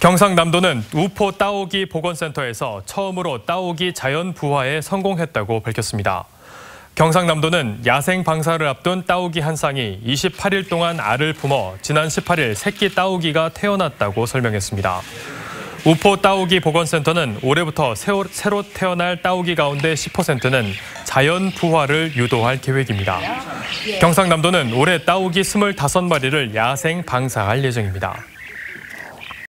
경상남도는 우포 따오기 보건센터에서 처음으로 따오기 자연 부화에 성공했다고 밝혔습니다. 경상남도는 야생 방사를 앞둔 따오기 한 쌍이 28일 동안 알을 품어 지난 18일 새끼 따오기가 태어났다고 설명했습니다. 우포 따오기 보건센터는 올해부터 새로 태어날 따오기 가운데 10%는 자연 부화를 유도할 계획입니다. 경상남도는 올해 따오기 25마리를 야생 방사할 예정입니다.